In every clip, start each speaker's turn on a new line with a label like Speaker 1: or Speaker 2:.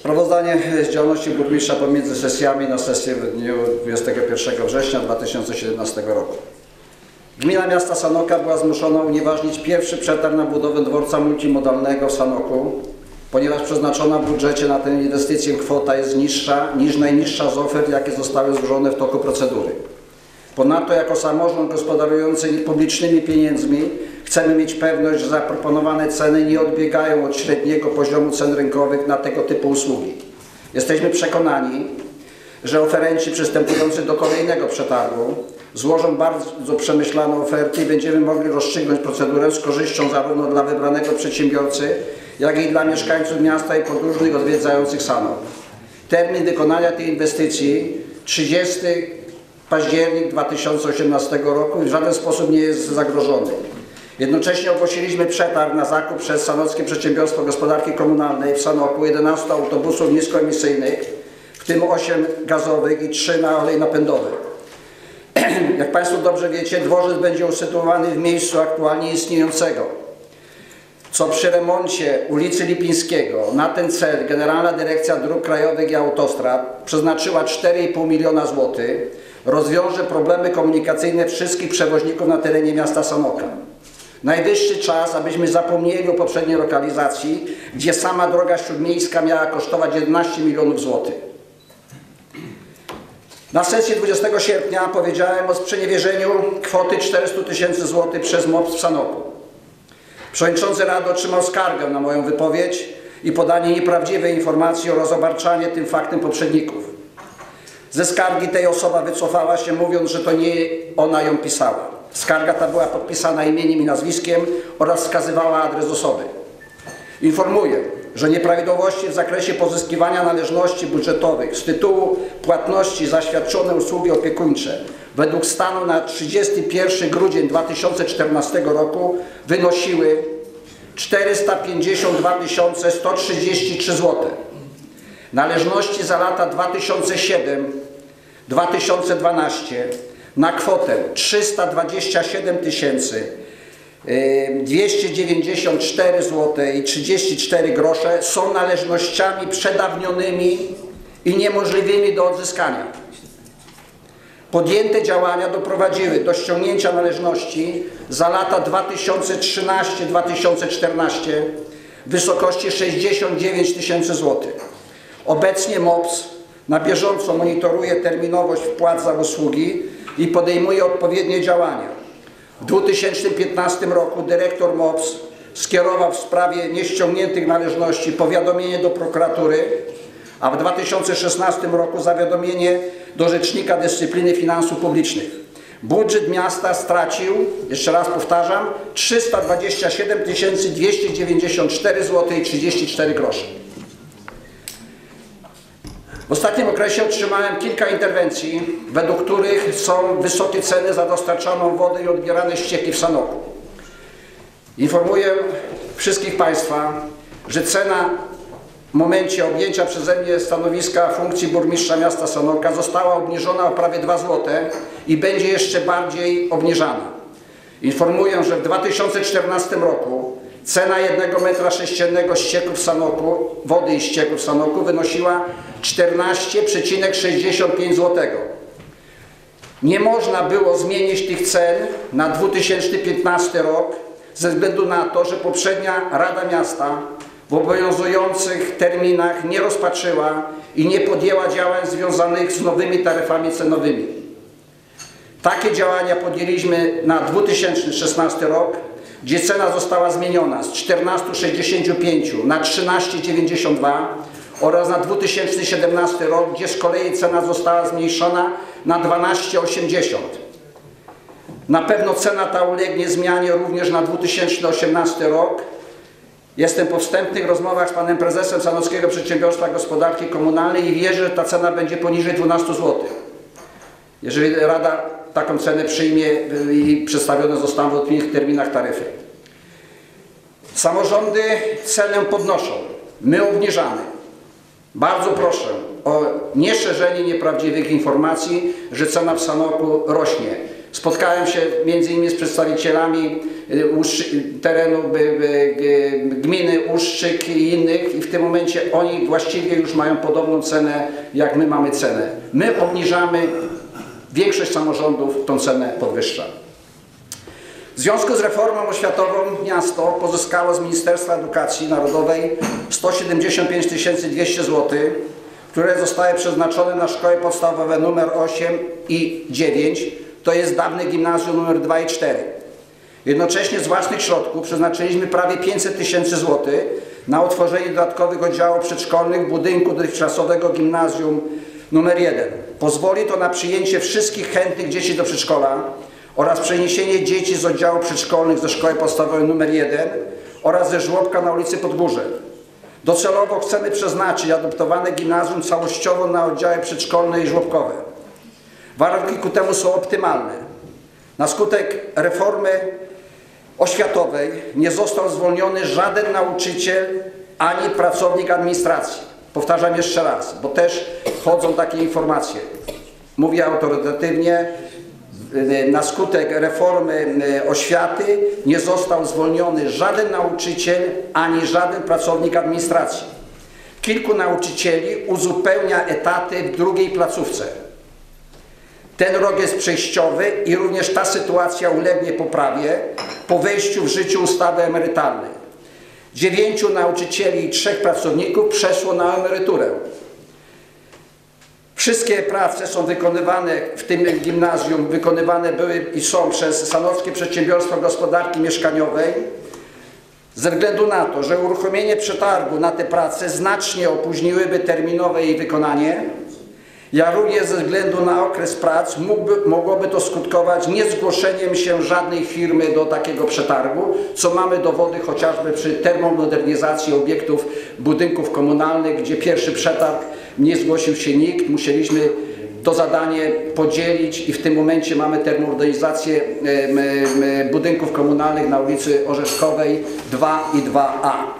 Speaker 1: Sprawozdanie z działalności burmistrza pomiędzy sesjami na sesję w dniu 21 września 2017 roku. Gmina miasta Sanoka była zmuszona unieważnić pierwszy przetarg na budowę dworca multimodalnego w Sanoku, ponieważ przeznaczona w budżecie na tę inwestycję kwota jest niższa niż najniższa z ofert, jakie zostały złożone w toku procedury. Ponadto jako samorząd gospodarujący publicznymi pieniędzmi chcemy mieć pewność, że zaproponowane ceny nie odbiegają od średniego poziomu cen rynkowych na tego typu usługi. Jesteśmy przekonani, że oferenci przystępujący do kolejnego przetargu złożą bardzo przemyślane oferty i będziemy mogli rozstrzygnąć procedurę z korzyścią zarówno dla wybranego przedsiębiorcy, jak i dla mieszkańców miasta i podróżnych odwiedzających Sanok. Termin wykonania tej inwestycji 30 październik 2018 roku w żaden sposób nie jest zagrożony. Jednocześnie ogłosiliśmy przetarg na zakup przez Sanockie Przedsiębiorstwo Gospodarki Komunalnej w Sanoku 11 autobusów niskoemisyjnych, w tym 8 gazowych i 3 na olej napędowy. Jak Państwo dobrze wiecie, dworzec będzie usytuowany w miejscu aktualnie istniejącego, co przy remoncie ulicy Lipińskiego na ten cel Generalna Dyrekcja Dróg Krajowych i Autostrad przeznaczyła 4,5 miliona złotych, rozwiąże problemy komunikacyjne wszystkich przewoźników na terenie miasta Sanoka. Najwyższy czas, abyśmy zapomnieli o poprzedniej lokalizacji, gdzie sama droga śródmiejska miała kosztować 11 milionów złotych. Na sesji 20 sierpnia powiedziałem o sprzeniewierzeniu kwoty 400 tysięcy złotych przez MOPS w Sanoku. Przewodniczący Rady otrzymał skargę na moją wypowiedź i podanie nieprawdziwej informacji oraz obarczanie tym faktem poprzedników. Ze skargi tej osoba wycofała się, mówiąc, że to nie ona ją pisała. Skarga ta była podpisana imieniem i nazwiskiem oraz wskazywała adres osoby. Informuję, że nieprawidłowości w zakresie pozyskiwania należności budżetowych z tytułu płatności za świadczone usługi opiekuńcze według stanu na 31 grudzień 2014 roku wynosiły 452 133 zł. Należności za lata 2007-2012 na kwotę 327 294 zł i 34 grosze są należnościami przedawnionymi i niemożliwymi do odzyskania. Podjęte działania doprowadziły do ściągnięcia należności za lata 2013-2014 w wysokości 69 tysięcy złotych. Obecnie MOPS na bieżąco monitoruje terminowość wpłat za usługi i podejmuje odpowiednie działania. W 2015 roku dyrektor MOPS skierował w sprawie nieściągniętych należności powiadomienie do prokuratury, a w 2016 roku zawiadomienie do Rzecznika Dyscypliny Finansów Publicznych. Budżet miasta stracił, jeszcze raz powtarzam, 327 294 zł i 34 grosze. W ostatnim okresie otrzymałem kilka interwencji, według których są wysokie ceny za dostarczaną wodę i odbierane ścieki w Sanoku. Informuję wszystkich Państwa, że cena w momencie objęcia przeze mnie stanowiska funkcji burmistrza miasta Sanoka została obniżona o prawie 2 zł i będzie jeszcze bardziej obniżana. Informuję, że w 2014 roku cena jednego metra sześciennego ścieków Sanoku, wody i ścieków Sanoku wynosiła 14,65 zł. Nie można było zmienić tych cen na 2015 rok ze względu na to, że poprzednia Rada Miasta w obowiązujących terminach nie rozpatrzyła i nie podjęła działań związanych z nowymi taryfami cenowymi. Takie działania podjęliśmy na 2016 rok, gdzie cena została zmieniona z 14,65 na 13,92 oraz na 2017 rok, gdzie z kolei cena została zmniejszona na 12,80. Na pewno cena ta ulegnie zmianie również na 2018 rok. Jestem po wstępnych rozmowach z panem prezesem Sanockiego Przedsiębiorstwa Gospodarki Komunalnej i wierzę, że ta cena będzie poniżej 12 zł. Jeżeli Rada taką cenę przyjmie i przedstawione zostaną w odpowiednich terminach taryfy. Samorządy cenę podnoszą, my obniżamy. Bardzo proszę o nieszerzenie nieprawdziwych informacji, że cena w Sanoku rośnie. Spotkałem się między innymi z przedstawicielami y, terenu gminy Uszczyk i innych i w tym momencie oni właściwie już mają podobną cenę jak my mamy cenę. My obniżamy, większość samorządów tą cenę podwyższa. W związku z reformą oświatową miasto pozyskało z Ministerstwa Edukacji Narodowej 175 200 zł, które zostały przeznaczone na szkoły podstawowe numer 8 i 9, to jest dawne gimnazjum numer 2 i 4. Jednocześnie z własnych środków przeznaczyliśmy prawie 500 tysięcy złotych na utworzenie dodatkowych oddziałów przedszkolnych w budynku dotychczasowego gimnazjum numer 1. Pozwoli to na przyjęcie wszystkich chętnych dzieci do przedszkola oraz przeniesienie dzieci z oddziałów przedszkolnych ze szkoły podstawowej numer 1 oraz ze żłobka na ulicy Podgórze. Docelowo chcemy przeznaczyć adoptowane gimnazjum całościowo na oddziały przedszkolne i żłobkowe. Warunki ku temu są optymalne. Na skutek reformy oświatowej nie został zwolniony żaden nauczyciel ani pracownik administracji. Powtarzam jeszcze raz, bo też chodzą takie informacje. Mówię autorytatywnie, y, na skutek reformy y, oświaty nie został zwolniony żaden nauczyciel ani żaden pracownik administracji. Kilku nauczycieli uzupełnia etaty w drugiej placówce. Ten rok jest przejściowy i również ta sytuacja ulegnie poprawie po wejściu w życie ustawy emerytalnej. Dziewięciu nauczycieli i trzech pracowników przeszło na emeryturę. Wszystkie prace są wykonywane w tym gimnazjum, wykonywane były i są przez Sanockie Przedsiębiorstwo Gospodarki Mieszkaniowej. Ze względu na to, że uruchomienie przetargu na te prace znacznie opóźniłyby terminowe jej wykonanie, jak również ze względu na okres prac mógłby, mogłoby to skutkować niezgłoszeniem się żadnej firmy do takiego przetargu, co mamy dowody chociażby przy termomodernizacji obiektów budynków komunalnych, gdzie pierwszy przetarg nie zgłosił się nikt, musieliśmy to zadanie podzielić i w tym momencie mamy termomodernizację budynków komunalnych na ulicy Orzeszkowej 2 i 2A.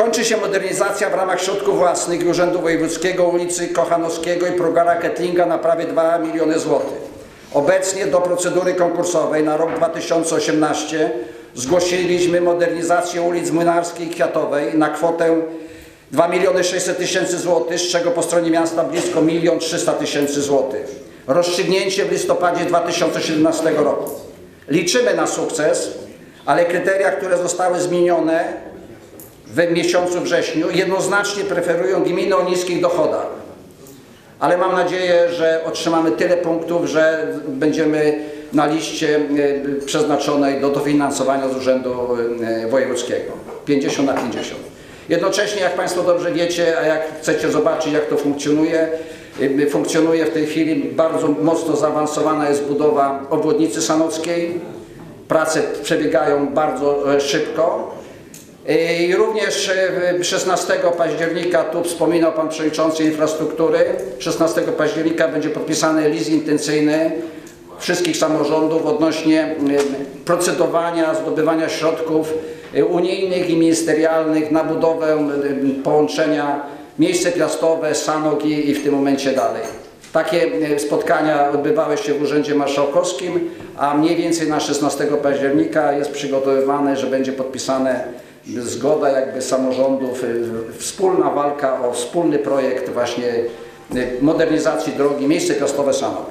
Speaker 1: Kończy się modernizacja w ramach środków własnych Urzędu Wojewódzkiego ulicy Kochanowskiego i Progara Ketlinga na prawie 2 miliony złotych. Obecnie do procedury konkursowej na rok 2018 zgłosiliśmy modernizację ulic Młynarskiej i Kwiatowej na kwotę 2 miliony 600 tysięcy złotych, z czego po stronie miasta blisko 1 300 tysięcy złotych. Rozstrzygnięcie w listopadzie 2017 roku. Liczymy na sukces, ale kryteria, które zostały zmienione w miesiącu wrześniu jednoznacznie preferują gminy o niskich dochodach. Ale mam nadzieję, że otrzymamy tyle punktów, że będziemy na liście e, przeznaczonej do dofinansowania z Urzędu e, Wojewódzkiego. 50 na 50. Jednocześnie, jak Państwo dobrze wiecie, a jak chcecie zobaczyć, jak to funkcjonuje, e, funkcjonuje w tej chwili bardzo mocno zaawansowana jest budowa obwodnicy sanockiej. Prace przebiegają bardzo szybko. I również e, 16 października, tu wspominał Pan Przewodniczący Infrastruktury, 16 października będzie podpisany list intencyjny wszystkich samorządów odnośnie e, procedowania, zdobywania środków e, unijnych i ministerialnych na budowę e, połączenia miejsce piastowe, Sanok i, w tym momencie dalej. Takie e, spotkania odbywały się w Urzędzie Marszałkowskim, a mniej więcej na 16 października jest przygotowywane, że będzie podpisane zgoda jakby samorządów, y, wspólna walka o wspólny projekt właśnie y, modernizacji drogi miejsce piastowe Sanok.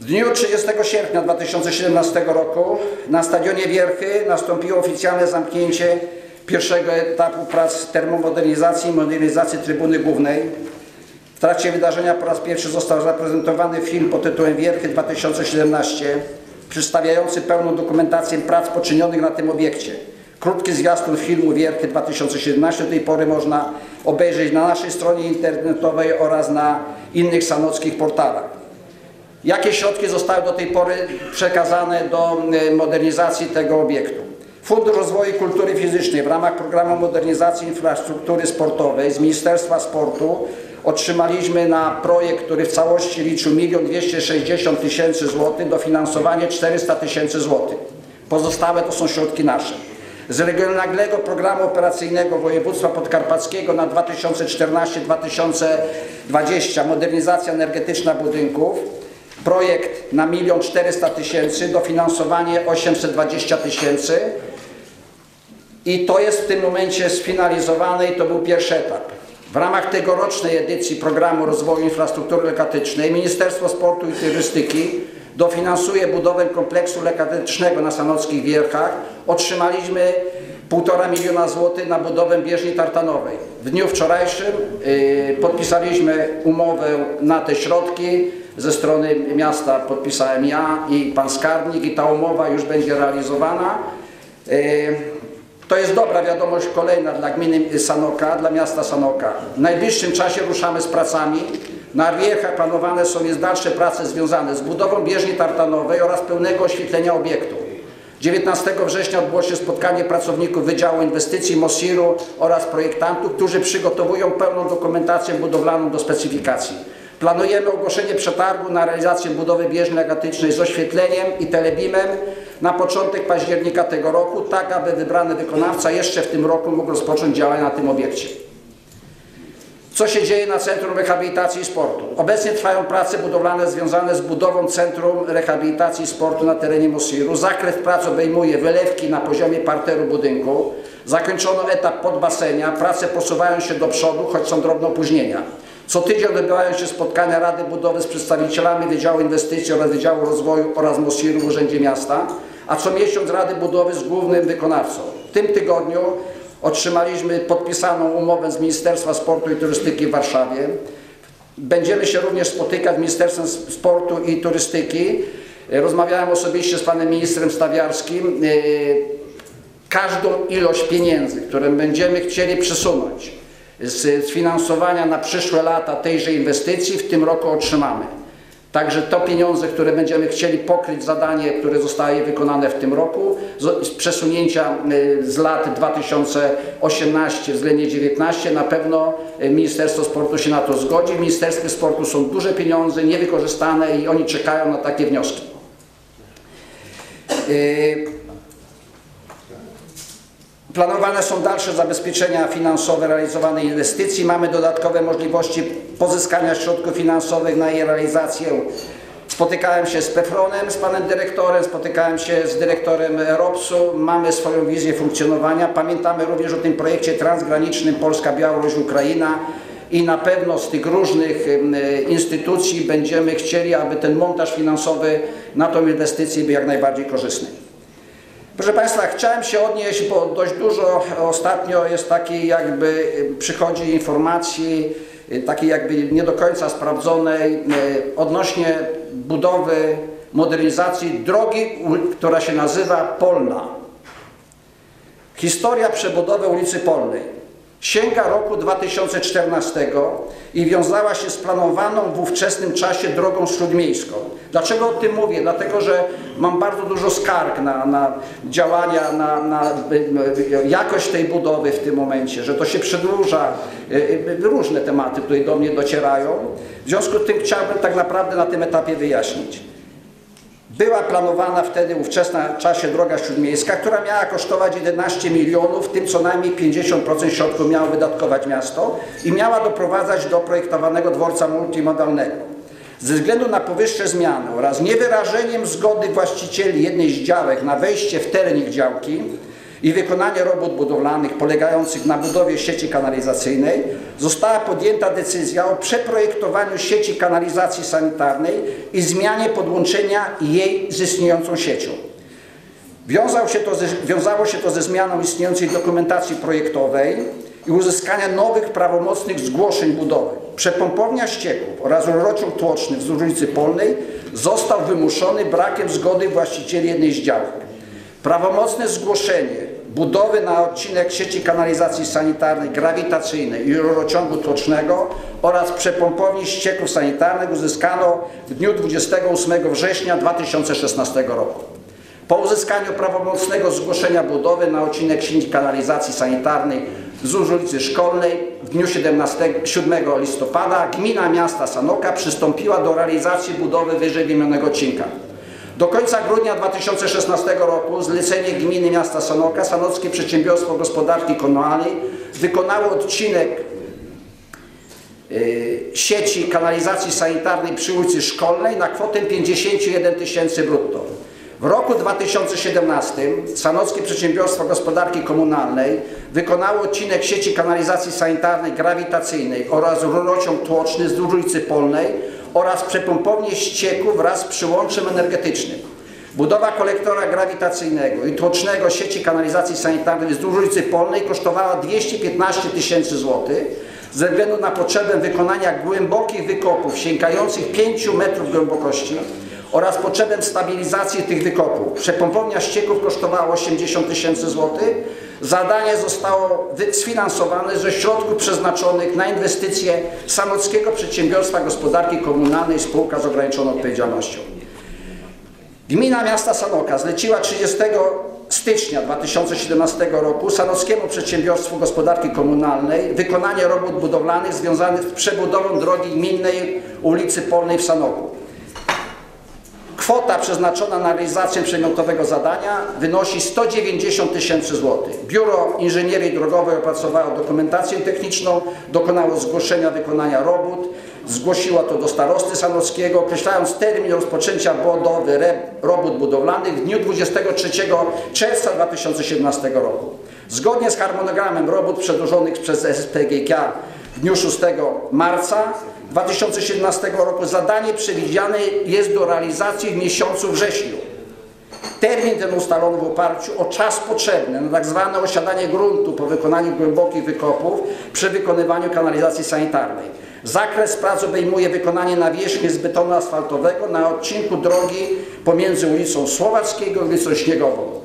Speaker 1: W dniu 30 sierpnia 2017 roku na stadionie Wierchy nastąpiło oficjalne zamknięcie pierwszego etapu prac termomodernizacji i modernizacji trybuny głównej. W trakcie wydarzenia po raz pierwszy został zaprezentowany film pod tytułem Wierchy 2017, przedstawiający pełną dokumentację prac poczynionych na tym obiekcie. Krótki zwiastun filmu Wierchy 2017 do tej pory można obejrzeć na naszej stronie internetowej oraz na innych sanockich portalach. Jakie środki zostały do tej pory przekazane do e, modernizacji tego obiektu? Fundusz Rozwoju Kultury Fizycznej w ramach programu modernizacji infrastruktury sportowej z Ministerstwa Sportu otrzymaliśmy na projekt, który w całości liczył 1 260 tysięcy złotych, dofinansowanie 400 tysięcy złotych. Pozostałe to są środki nasze. Z Regionalnego Programu Operacyjnego Województwa Podkarpackiego na 2014-2020 modernizacja energetyczna budynków projekt na 1 400 tysięcy, dofinansowanie 820 tysięcy i to jest w tym momencie sfinalizowane i to był pierwszy etap. W ramach tegorocznej edycji Programu Rozwoju Infrastruktury Lekatycznej Ministerstwo Sportu i Turystyki dofinansuje budowę kompleksu lekatycznego na Sanockich Wierchach. Otrzymaliśmy 1,5 miliona złotych na budowę bieżni tartanowej. W dniu wczorajszym yy, podpisaliśmy umowę na te środki. Ze strony miasta podpisałem ja i pan skarbnik i ta umowa już będzie realizowana. Yy, to jest dobra wiadomość kolejna dla gminy Sanoka, dla miasta Sanoka. W najbliższym czasie ruszamy z pracami. Na Wierchach planowane są jest dalsze prace związane z budową bieżni tartanowej oraz pełnego oświetlenia obiektu. 19 września odbyło się spotkanie pracowników Wydziału Inwestycji MOSIR-u oraz projektantów, którzy przygotowują pełną dokumentację budowlaną do specyfikacji. Planujemy ogłoszenie przetargu na realizację budowy bieżni legatycznej z oświetleniem i telebimem na początek października tego roku, tak aby wybrany wykonawca jeszcze w tym roku mógł rozpocząć działania na tym obiekcie. Co się dzieje na Centrum Rehabilitacji i Sportu? Obecnie trwają prace budowlane związane z budową Centrum Rehabilitacji i Sportu na terenie Mosiru. Zakres prac obejmuje wylewki na poziomie parteru budynku. Zakończono etap podbasenia. Prace posuwają się do przodu, choć są drobne opóźnienia. Co tydzień odbywają się spotkania Rady Budowy z przedstawicielami Wydziału Inwestycji oraz Wydziału Rozwoju oraz Mosiru w Urzędzie Miasta, a co miesiąc Rady Budowy z głównym wykonawcą. W tym tygodniu otrzymaliśmy podpisaną umowę z Ministerstwa Sportu i Turystyki w Warszawie. Będziemy się również spotykać z Ministerstwem Sportu i Turystyki. Rozmawiałem osobiście z panem ministrem Stawiarskim. Każdą ilość pieniędzy, które będziemy chcieli przesunąć z finansowania na przyszłe lata tejże inwestycji, w tym roku otrzymamy. Także to pieniądze, które będziemy chcieli pokryć zadanie, które zostaje wykonane w tym roku, z przesunięcia z lat 2018 względnie 2019, na pewno Ministerstwo Sportu się na to zgodzi. W Ministerstwie Sportu są duże pieniądze niewykorzystane i oni czekają na takie wnioski. Planowane są dalsze zabezpieczenia finansowe realizowanej inwestycji. Mamy dodatkowe możliwości pozyskania środków finansowych na jej realizację. Spotykałem się z Pefronem, z panem dyrektorem, spotykałem się z dyrektorem ROPS-u. Mamy swoją wizję funkcjonowania. Pamiętamy również o tym projekcie transgranicznym Polska-Białoruś-Ukraina i na pewno z tych różnych instytucji będziemy chcieli, aby ten montaż finansowy na tą inwestycję był jak najbardziej korzystny. Proszę Państwa, chciałem się odnieść, bo dość dużo ostatnio jest takiej jakby przychodzi informacji, takiej jakby nie do końca sprawdzonej odnośnie budowy, modernizacji drogi, która się nazywa Polna. Historia przebudowy ulicy Polnej sięga roku 2014 i wiązała się z planowaną w ówczesnym czasie drogą śródmiejską. Dlaczego o tym mówię? Dlatego, że mam bardzo dużo skarg na, na działania, na, na, jakość tej budowy w tym momencie, że to się przedłuża, różne tematy tutaj do mnie docierają. W związku z tym chciałbym tak naprawdę na tym etapie wyjaśnić. Była planowana wtedy ówczesna czasie droga śródmiejska, która miała kosztować 11 milionów, w tym co najmniej 50% środków miało wydatkować miasto i miała doprowadzać do projektowanego dworca multimodalnego. Ze względu na powyższe zmiany oraz niewyrażeniem zgody właścicieli jednej z działek na wejście w teren ich działki, i wykonanie robót budowlanych polegających na budowie sieci kanalizacyjnej została podjęta decyzja o przeprojektowaniu sieci kanalizacji sanitarnej i zmianie podłączenia jej z istniejącą siecią. Się to ze, wiązało się to ze zmianą istniejącej dokumentacji projektowej i uzyskania nowych prawomocnych zgłoszeń budowy. Przepompownia ścieków oraz rurociąg tłoczny wzdłuż ulicy Polnej został wymuszony brakiem zgody właścicieli jednej z działek. Prawomocne zgłoszenie budowy na odcinek sieci kanalizacji sanitarnej, grawitacyjnej i rurociągu tłocznego oraz przepompowni ścieków sanitarnych uzyskano w dniu 28 września 2016 roku. Po uzyskaniu prawomocnego zgłoszenia budowy na odcinek sieci kanalizacji sanitarnej wzdłuż ulicy Szkolnej w dniu 17, 7 listopada gmina miasta Sanoka przystąpiła do realizacji budowy wyżej wymienionego odcinka. Do końca grudnia 2016 roku zlecenie gminy miasta Sanoka, Sanockie Przedsiębiorstwo Gospodarki Komunalnej wykonało odcinek y, sieci kanalizacji sanitarnej przy ulicy Szkolnej na kwotę 51 tysięcy brutto. W roku 2017 Sanockie Przedsiębiorstwo Gospodarki Komunalnej wykonało odcinek sieci kanalizacji sanitarnej grawitacyjnej oraz rurociąg tłoczny z ulicy Polnej oraz przepompownię ścieków wraz z przyłączem energetycznym. Budowa kolektora grawitacyjnego i tłocznego sieci kanalizacji sanitarnej wzdłuż ulicy Polnej kosztowała 215 tysięcy złotych ze względu na potrzebę wykonania głębokich wykopów sięgających 5 metrów głębokości oraz potrzebę stabilizacji tych wykopów. Przepompownia ścieków kosztowała 80 tysięcy złotych. Zadanie zostało sfinansowane ze środków przeznaczonych na inwestycje Sanockiego Przedsiębiorstwa Gospodarki Komunalnej Spółka z ograniczoną odpowiedzialnością. Gmina miasta Sanoka zleciła 30 stycznia 2017 roku Sanockiemu Przedsiębiorstwu Gospodarki Komunalnej wykonanie robót budowlanych związanych z przebudową drogi gminnej ulicy Polnej w Sanoku. Kwota przeznaczona na realizację przedmiotowego zadania wynosi 190 tysięcy złotych. Biuro Inżynierii Drogowej opracowało dokumentację techniczną, dokonało zgłoszenia wykonania robót, zgłosiło to do starosty sanockiego, określając termin rozpoczęcia budowy robót budowlanych w dniu 23 czerwca 2017 roku. Zgodnie z harmonogramem robót przedłożonych przez SPGK w dniu 6 marca 2017 roku zadanie przewidziane jest do realizacji w miesiącu wrześniu. Termin ten ustalono w oparciu o czas potrzebny na tak zwane osiadanie gruntu po wykonaniu głębokich wykopów przy wykonywaniu kanalizacji sanitarnej. Zakres prac obejmuje wykonanie nawierzchni z betonu asfaltowego na odcinku drogi pomiędzy ulicą Słowackiego i ulicą Śniegową.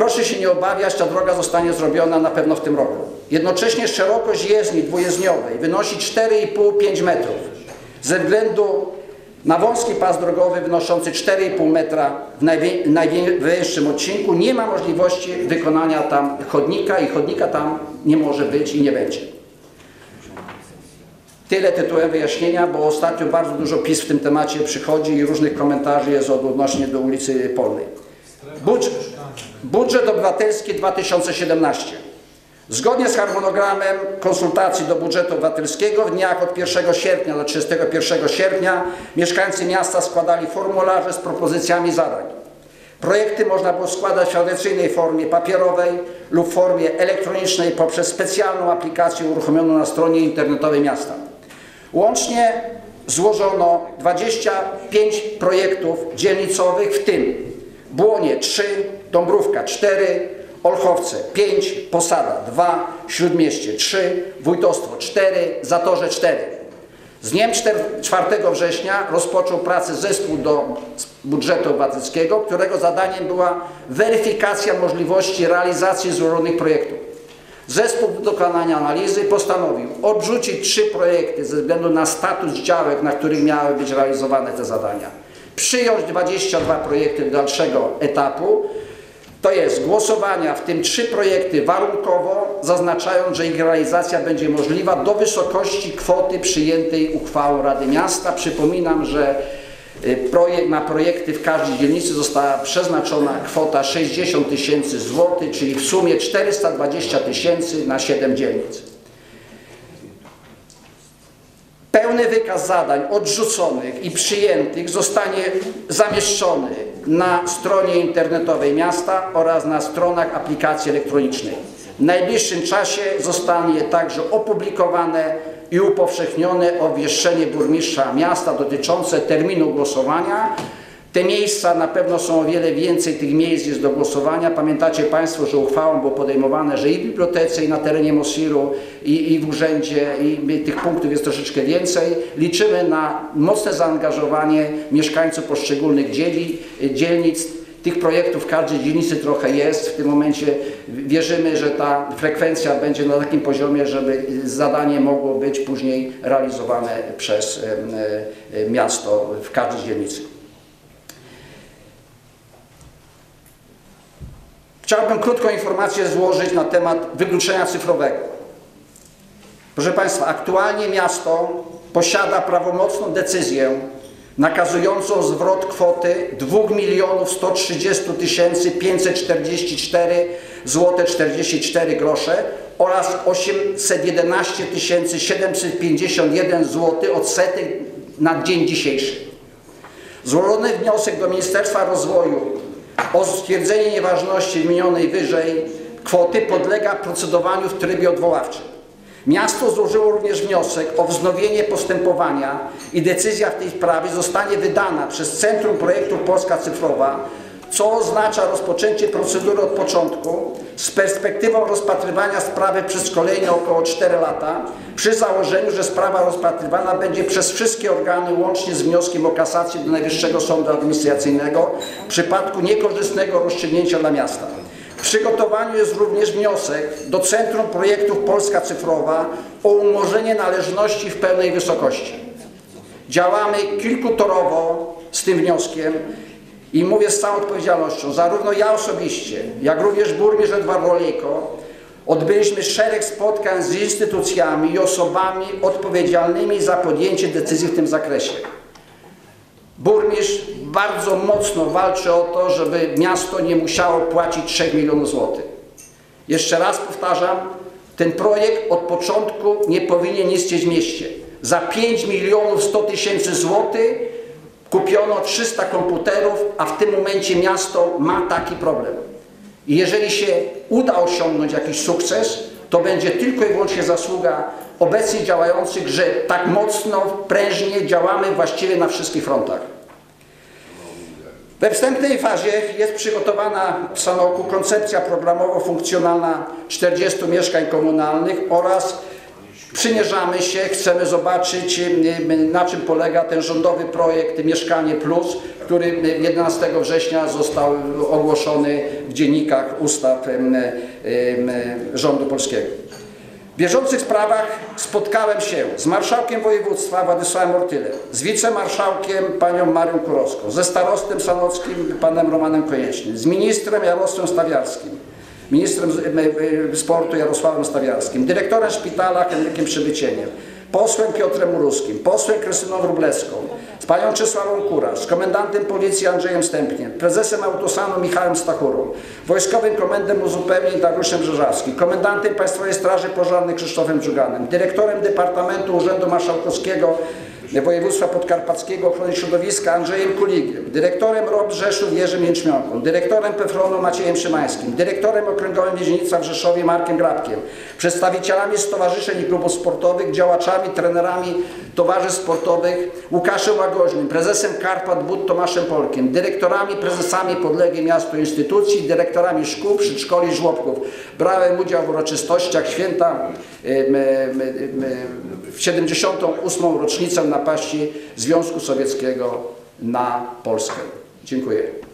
Speaker 1: Proszę się nie obawiać, ta droga zostanie zrobiona na pewno w tym roku. Jednocześnie szerokość jezdni dwujezdniowej wynosi 4,5-5 metrów. Ze względu na wąski pas drogowy wynoszący 4,5 metra w najwyższym odcinku nie ma możliwości wykonania tam chodnika i chodnika tam nie może być i nie będzie. Tyle tytułem wyjaśnienia, bo ostatnio bardzo dużo pism w tym temacie przychodzi i różnych komentarzy jest od- odnośnie do ulicy Polnej. Budżet, obywatelski 2017. Zgodnie z harmonogramem konsultacji do budżetu obywatelskiego w dniach od 1 sierpnia do 31 sierpnia mieszkańcy miasta składali formularze z propozycjami zadań. Projekty można było składać w tradycyjnej formie papierowej lub formie elektronicznej poprzez specjalną aplikację uruchomioną na stronie internetowej miasta. Łącznie złożono 25 projektów dzielnicowych, w tym Błonie 3, Dąbrówka 4, Olchowce 5, Posada 2, Śródmieście 3, Wójtostwo 4, Zatorze 4. Z dniem 4 września rozpoczął pracę zespół do budżetu obywatelskiego, którego zadaniem była weryfikacja możliwości realizacji złożonych projektów. Zespół do dokonania analizy postanowił odrzucić trzy projekty ze względu na status działek, na których miały być realizowane te zadania. Przyjąć 22 projekty dalszego etapu, to jest głosowania, w tym trzy projekty warunkowo, zaznaczając, że ich realizacja będzie możliwa do wysokości kwoty przyjętej uchwałą Rady Miasta. Przypominam, że y, projekt, na projekty w każdej dzielnicy została przeznaczona kwota 60 tysięcy złotych, czyli w sumie 420 tysięcy na 7 dzielnic. Pełny wykaz zadań odrzuconych i przyjętych zostanie zamieszczony na stronie internetowej miasta oraz na stronach aplikacji elektronicznej. W najbliższym czasie zostanie także opublikowane i upowszechnione obwieszczenie burmistrza miasta dotyczące terminu głosowania. Te miejsca na pewno są o wiele więcej, tych miejsc jest do głosowania. Pamiętacie Państwo, że uchwałą było podejmowane, że i w bibliotece, i na terenie Mosiru, i, i w urzędzie, i tych punktów jest troszeczkę więcej. Liczymy na mocne zaangażowanie mieszkańców poszczególnych dzieli, dzielnic. Tych projektów w każdej dzielnicy trochę jest. W tym momencie wierzymy, że ta frekwencja będzie na takim poziomie, żeby zadanie mogło być później realizowane przez e, miasto w każdej dzielnicy. Chciałbym krótką informację złożyć na temat wykluczenia cyfrowego. Proszę Państwa, aktualnie miasto posiada prawomocną decyzję nakazującą zwrot kwoty 2 milionów 130 tysięcy 544 zł 44 grosze oraz 811 751 zł odsetek na dzień dzisiejszy. Złożony wniosek do Ministerstwa Rozwoju o stwierdzenie nieważności wymienionej wyżej kwoty podlega procedowaniu w trybie odwoławczym. Miasto złożyło również wniosek o wznowienie postępowania i decyzja w tej sprawie zostanie wydana przez Centrum Projektów Polska Cyfrowa, co oznacza rozpoczęcie procedury od początku z perspektywą rozpatrywania sprawy przez kolejne około 4 lata, przy założeniu, że sprawa rozpatrywana będzie przez wszystkie organy łącznie z wnioskiem o kasację do Najwyższego Sądu Administracyjnego w przypadku niekorzystnego rozstrzygnięcia dla miasta. W przygotowaniu jest również wniosek do Centrum Projektów Polska Cyfrowa o umorzenie należności w pełnej wysokości. Działamy kilkutorowo z tym wnioskiem i mówię z całą odpowiedzialnością, zarówno ja osobiście, jak również burmistrz Edward Wolejko odbyliśmy szereg spotkań z instytucjami i osobami odpowiedzialnymi za podjęcie decyzji w tym zakresie. Burmistrz bardzo mocno walczy o to, żeby miasto nie musiało płacić 3 milionów złotych. Jeszcze raz powtarzam, ten projekt od początku nie powinien istnieć w mieście. Za 5 milionów 100 tysięcy złotych kupiono 300 komputerów, a w tym momencie miasto ma taki problem. I jeżeli się uda osiągnąć jakiś sukces, to będzie tylko i wyłącznie zasługa obecnie działających, że tak mocno, prężnie działamy właściwie na wszystkich frontach. We wstępnej fazie jest przygotowana w Sanoku koncepcja programowo-funkcjonalna 40 mieszkań komunalnych oraz przymierzamy się, chcemy zobaczyć na czym polega ten rządowy projekt Mieszkanie Plus, który 11 września został ogłoszony w dziennikach ustaw rządu polskiego. W bieżących sprawach spotkałem się z marszałkiem województwa Władysławem Ortylem, z wicemarszałkiem panią Marią Kurowską, ze starostem sanockim panem Romanem Koniecznym, z ministrem Jarosławem Stawiarskim, ministrem sportu Jarosławem Stawiarskim, dyrektorem szpitala Henrykiem Przybycieniem, posłem Piotrem Muruskim, posłem Krystyną Wróblewską, z panią Czesławą Kura, z komendantem policji Andrzejem Stępniem, prezesem Autosanu Michałem Stachurą, wojskowym komendem uzupełnień Dariuszem Brzeżawskim, komendantem Państwowej Straży Pożarnej Krzysztofem Dżuganem, dyrektorem Departamentu Urzędu Marszałkowskiego Województwa Podkarpackiego Ochrony Środowiska Andrzejem Kuligiem, dyrektorem ROP Rzeszów Jerzym Jęczmionką, dyrektorem PFRON-u Maciejem Szymańskim, dyrektorem Okręgowym Więziennictwa w Rzeszowie Markiem Grabkiem, przedstawicielami stowarzyszeń i klubów sportowych, działaczami, trenerami towarzystw sportowych Łukaszem Łagoźnym, prezesem Karpat Bud Tomaszem Polkiem, dyrektorami, prezesami podległych miastu instytucji, dyrektorami szkół, przedszkoli, żłobków. Brałem udział w uroczystościach święta w 78. rocznicę napaści Związku Sowieckiego na Polskę. Dziękuję.